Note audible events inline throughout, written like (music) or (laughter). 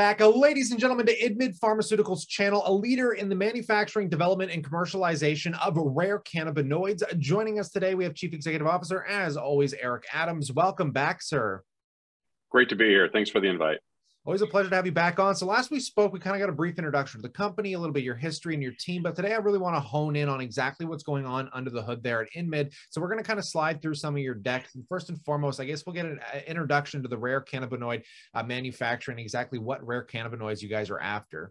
back, uh, ladies and gentlemen, to InMed Pharmaceuticals channel, a leader in the manufacturing, development, and commercialization of rare cannabinoids. Joining us today, we have Chief Executive Officer, as always, Eric Adams. Welcome back, sir. Great to be here. Thanks for the invite. Always a pleasure to have you back on. So last we spoke, we kind of got a brief introduction to the company, a little bit your history and your team. But today I really want to hone in on exactly what's going on under the hood there at InMed. So we're going to kind of slide through some of your decks. And first and foremost, I guess we'll get an uh, introduction to the rare cannabinoid uh, manufacturing, exactly what rare cannabinoids you guys are after.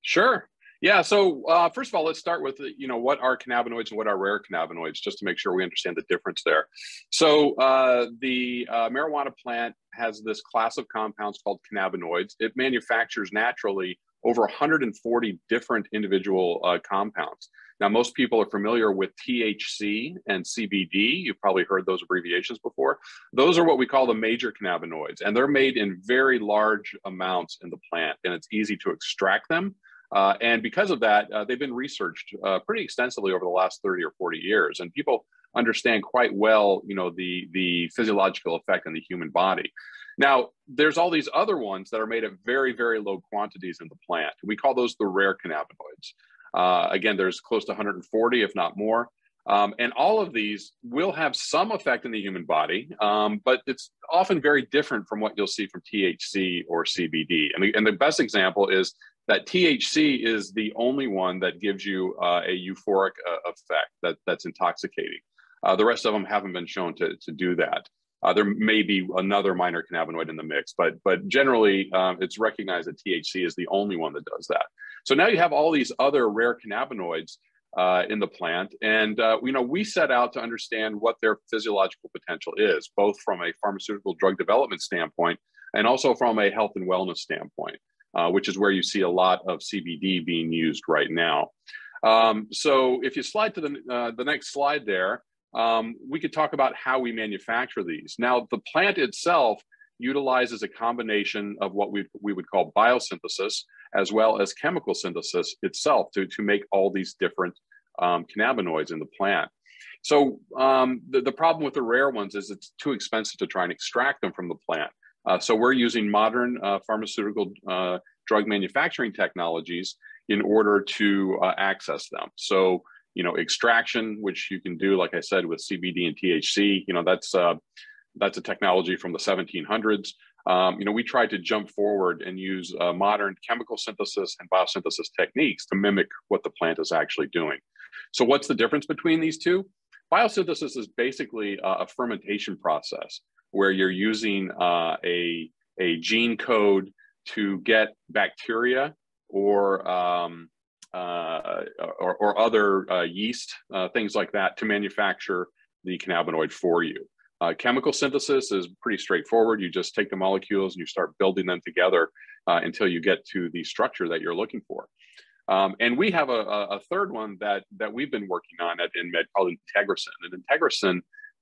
Sure. Yeah. So uh, first of all, let's start with you know what are cannabinoids and what are rare cannabinoids, just to make sure we understand the difference there. So uh, the uh, marijuana plant has this class of compounds called cannabinoids. It manufactures naturally over 140 different individual uh, compounds. Now, most people are familiar with THC and CBD. You've probably heard those abbreviations before. Those are what we call the major cannabinoids, and they're made in very large amounts in the plant, and it's easy to extract them. Uh, and because of that, uh, they've been researched uh, pretty extensively over the last 30 or 40 years. And people understand quite well, you know, the, the physiological effect on the human body. Now, there's all these other ones that are made at very, very low quantities in the plant. We call those the rare cannabinoids. Uh, again, there's close to 140, if not more. Um, and all of these will have some effect in the human body, um, but it's often very different from what you'll see from THC or CBD. And the, and the best example is that THC is the only one that gives you uh, a euphoric uh, effect that, that's intoxicating. Uh, the rest of them haven't been shown to, to do that. Uh, there may be another minor cannabinoid in the mix, but but generally um, it's recognized that THC is the only one that does that. So now you have all these other rare cannabinoids uh, in the plant, and uh, you know we set out to understand what their physiological potential is, both from a pharmaceutical drug development standpoint and also from a health and wellness standpoint uh, which is where you see a lot of CBD being used right now. Um, so if you slide to the, uh, the next slide there, um, we could talk about how we manufacture these. Now, the plant itself utilizes a combination of what we, we would call biosynthesis as well as chemical synthesis itself to, to make all these different um, cannabinoids in the plant. So um, the, the problem with the rare ones is it's too expensive to try and extract them from the plant. Uh, so we're using modern uh, pharmaceutical uh, drug manufacturing technologies in order to uh, access them. So, you know, extraction, which you can do, like I said, with CBD and THC, you know, that's uh, that's a technology from the 1700s. Um, you know, we tried to jump forward and use uh, modern chemical synthesis and biosynthesis techniques to mimic what the plant is actually doing. So, what's the difference between these two? Biosynthesis is basically a fermentation process where you're using uh, a, a gene code to get bacteria or um, uh, or, or, other uh, yeast, uh, things like that, to manufacture the cannabinoid for you. Uh, chemical synthesis is pretty straightforward. You just take the molecules and you start building them together uh, until you get to the structure that you're looking for. Um, and we have a, a, third one that that we've been working on at InMed called IntegraSyn. And IntegraSyn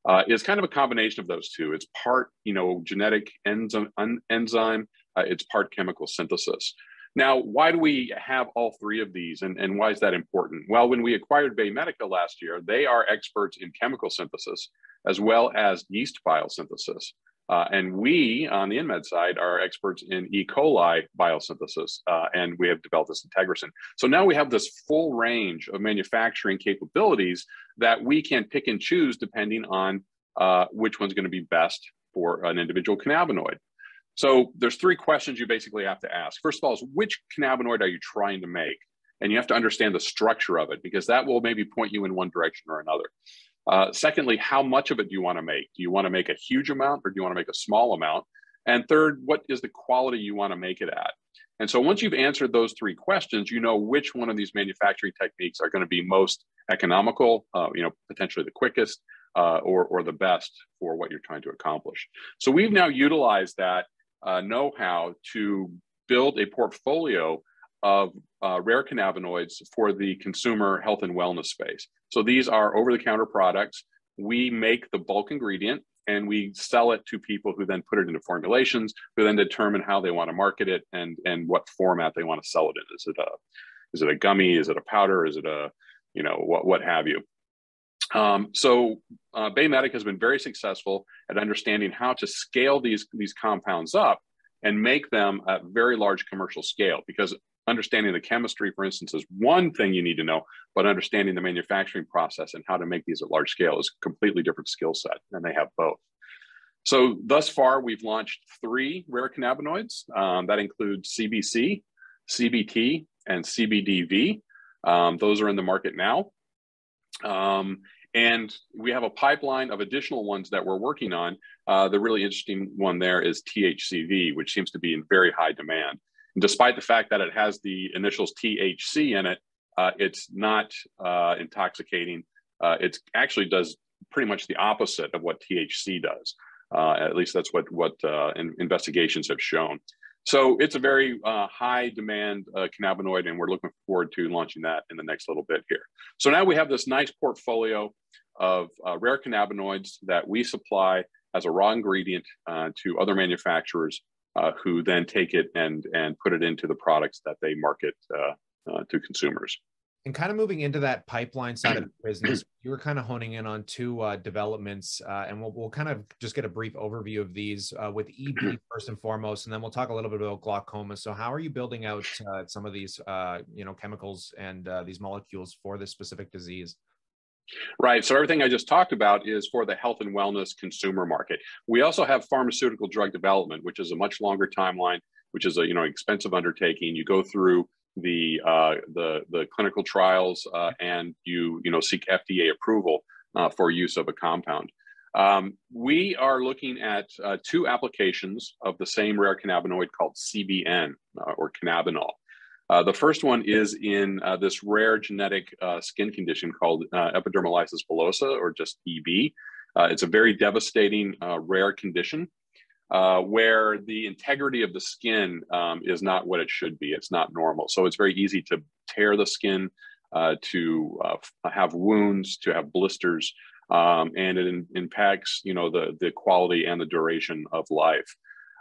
uh, is kind of a combination of those two. It's part, you know, genetic enzyme, enzyme uh, it's part chemical synthesis. Now, why do we have all three of these and, and why is that important? Well, when we acquired BayMedica last year, they are experts in chemical synthesis as well as yeast biosynthesis. Uh, and we on the InMed side are experts in E. coli biosynthesis, uh, and we have developed this IntegraSyn. So now we have this full range of manufacturing capabilities that we can pick and choose depending on uh, which one's going to be best for an individual cannabinoid. So there's three questions you basically have to ask. First of all, is which cannabinoid are you trying to make? And you have to understand the structure of it because that will maybe point you in one direction or another. Uh, secondly, how much of it do you want to make? Do you want to make a huge amount or do you want to make a small amount? And third, what is the quality you want to make it at? And so once you've answered those three questions, you know which one of these manufacturing techniques are going to be most economical, uh, you know, potentially the quickest uh, or, or the best for what you're trying to accomplish. So we've now utilized that uh, know-how to build a portfolio of uh, rare cannabinoids for the consumer health and wellness space. So these are over the counter products. We make the bulk ingredient and we sell it to people who then put it into formulations, who then determine how they want to market it and, and what format they want to sell it in. Is it a, is it a gummy? Is it a powder? Is it a, you know, what, what have you? Um, so uh, BayMedica has been very successful at understanding how to scale these, these compounds up and make them at very large commercial scale because understanding the chemistry, for instance, is one thing you need to know, but understanding the manufacturing process and how to make these at large scale is a completely different skill set, and they have both. So thus far, we've launched three rare cannabinoids. Um, that includes CBC, CBT, and CBDV. Um, those are in the market now. Um, and we have a pipeline of additional ones that we're working on. Uh, the really interesting one there is THCV, which seems to be in very high demand. And despite the fact that it has the initials THC in it, uh, it's not uh, intoxicating. Uh, it actually does pretty much the opposite of what THC does. Uh, at least that's what what uh, in, investigations have shown. So it's a very uh, high demand cannabinoid, and we're looking forward to launching that in the next little bit here. So now we have this nice portfolio of rare cannabinoids that we supply as a raw ingredient to other manufacturers uh, who then take it and, and put it into the products that they market uh, to consumers and kind of moving into that pipeline side of the (clears throat) business, you were kind of honing in on two uh, developments, uh, and we'll, we'll kind of just get a brief overview of these uh, with EB (clears throat) first and foremost, and then we'll talk a little bit about glaucoma. So, how are you building out uh, some of these, uh, you know, chemicals and uh, these molecules for this specific disease? Right. So everything I just talked about is for the health and wellness consumer market. We also have pharmaceutical drug development, which is a much longer timeline, which is a you know expensive undertaking. You go through the uh, the the clinical trials uh, and you you know seek FDA approval uh, for use of a compound. Um, we are looking at uh, two applications of the same rare cannabinoid called CBN uh, or cannabinol. Uh, the first one is in this rare genetic skin condition called epidermolysis bullosa or just EB. it's a very devastating rare condition uh, where the integrity of the skin um, is not what it should be. It's not normal. So it's very easy to tear the skin, uh, to uh, have wounds, to have blisters, um, and it in, impacts, you know, the the quality and the duration of life.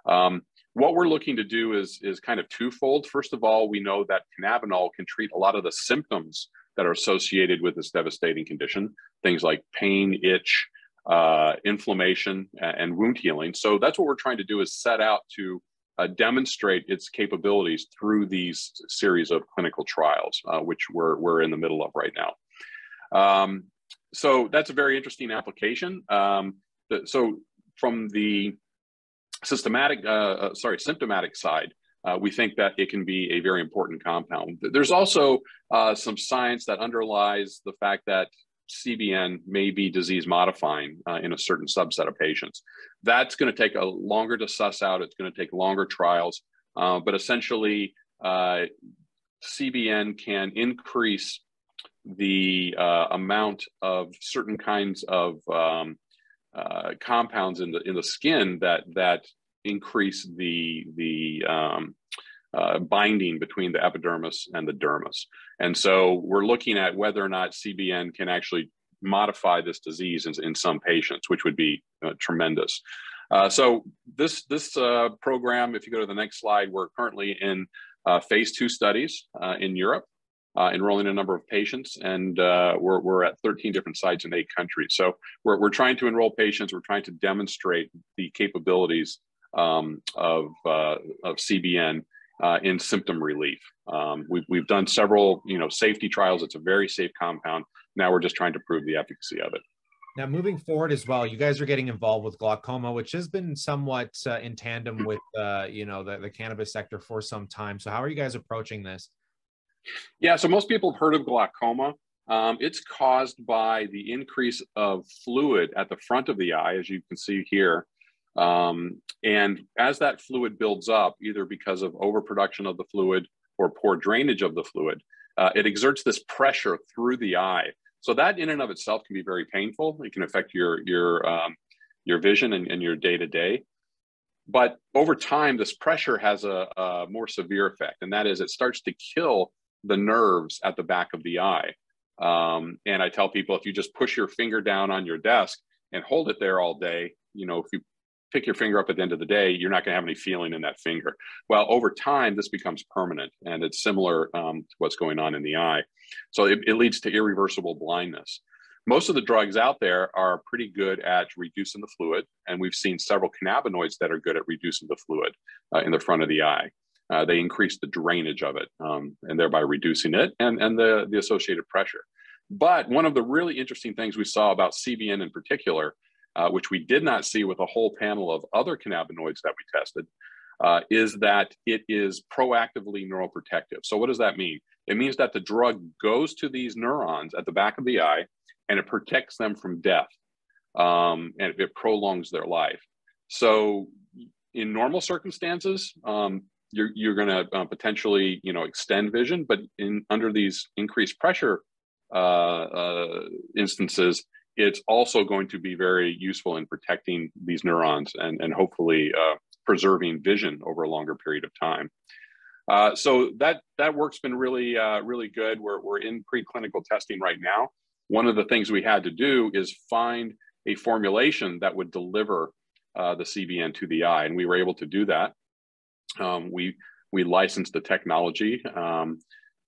Um, what we're looking to do is is kind of twofold. First of all, we know that cannabinol can treat a lot of the symptoms that are associated with this devastating condition, things like pain, itch, uh, inflammation and wound healing. So that's what we're trying to do is set out to uh, demonstrate its capabilities through these series of clinical trials, uh, which we're, we're in the middle of right now. Um, so that's a very interesting application. Um, the, so from the systematic, uh, uh, sorry, symptomatic side, uh, we think that it can be a very important compound. There's also uh, some science that underlies the fact that CBN may be disease modifying uh, in a certain subset of patients. That's going to take a longer to suss out. It's going to take longer trials, uh, but essentially, uh, CBN can increase the amount of certain kinds of um, uh, compounds in the in the skin that that increase the the um, uh, binding between the epidermis and the dermis. And so we're looking at whether or not CBN can actually modify this disease in, in some patients, which would be uh, tremendous. Uh, so this this uh, program, if you go to the next slide, we're currently in uh, phase two studies in Europe, enrolling a number of patients, and we're, we're at 13 different sites in eight countries. So we're, we're trying to enroll patients. We're trying to demonstrate the capabilities um, of, of CBN uh, in symptom relief. Um, we've, we've done several, you know, safety trials. It's a very safe compound. Now we're just trying to prove the efficacy of it. Now, moving forward as well, you guys are getting involved with glaucoma, which has been somewhat uh, in tandem with, uh, you know, the, the cannabis sector for some time. So, how are you guys approaching this? Yeah, so most people have heard of glaucoma. Um, it's caused by the increase of fluid at the front of the eye, as you can see here. Um, and as that fluid builds up, either because of overproduction of the fluid or poor drainage of the fluid, uh, it exerts this pressure through the eye. So that in and of itself can be very painful. It can affect your your um, your vision and, and your day to day. But over time, this pressure has a, a more severe effect, and that is it starts to kill the nerves at the back of the eye. Um, and I tell people if you just push your finger down on your desk and hold it there all day, you know, if you pick your finger up at the end of the day, you're not going to have any feeling in that finger. Well, over time, this becomes permanent, and it's similar um, to what's going on in the eye. So it, it leads to irreversible blindness. most of the drugs out there are pretty good at reducing the fluid, and we've seen several cannabinoids that are good at reducing the fluid uh, in the front of the eye. Uh, they increase the drainage of it um, and thereby reducing it and, and the, the associated pressure. But one of the really interesting things we saw about CBN in particular, uh, which we did not see with a whole panel of other cannabinoids that we tested, uh, is that it is proactively neuroprotective. So, what does that mean? It means that the drug goes to these neurons at the back of the eye and it protects them from death um, and it prolongs their life. So, in normal circumstances, um, you're, you're going to uh, potentially, you know, extend vision, but in under these increased pressure uh, uh, instances, it's also going to be very useful in protecting these neurons and, and hopefully uh, preserving vision over a longer period of time. Uh, so that that work's been really really good. We're we're in preclinical testing right now. One of the things we had to do is find a formulation that would deliver uh, the CBN to the eye, and we were able to do that. Um, we we license the technology, um,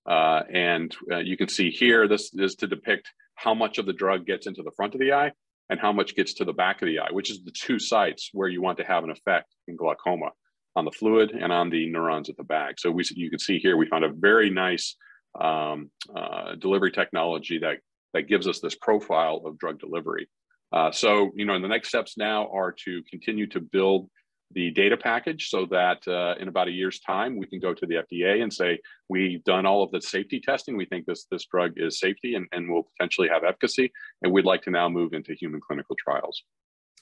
uh, and uh, you can see here this is to depict how much of the drug gets into the front of the eye and how much gets to the back of the eye, which is the two sites where you want to have an effect in glaucoma on the fluid and on the neurons at the back. So we, you can see here, we found a very nice um, uh, delivery technology that, that gives us this profile of drug delivery. Uh, so, you know, and the next steps now are to continue to build the data package so that uh, in about a year's time, we can go to the FDA and say, we've done all of the safety testing. We think this, this drug is safety and, and will potentially have efficacy. And we'd like to now move into human clinical trials.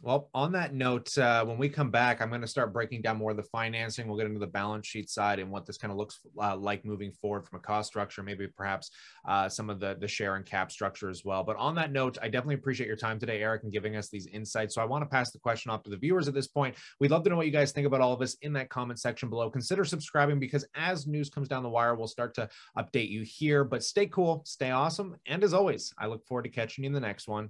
Well, on that note, uh, when we come back, I'm going to start breaking down more of the financing. We'll get into the balance sheet side and what this kind of looks uh, like moving forward from a cost structure, maybe perhaps uh, some of the, the share and cap structure as well. But on that note, I definitely appreciate your time today, Eric, and giving us these insights. So I want to pass the question off to the viewers at this point. We'd love to know what you guys think about all of this in that comment section below. Consider subscribing because as news comes down the wire, we'll start to update you here. But stay cool, stay awesome. And as always, I look forward to catching you in the next one.